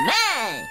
Man!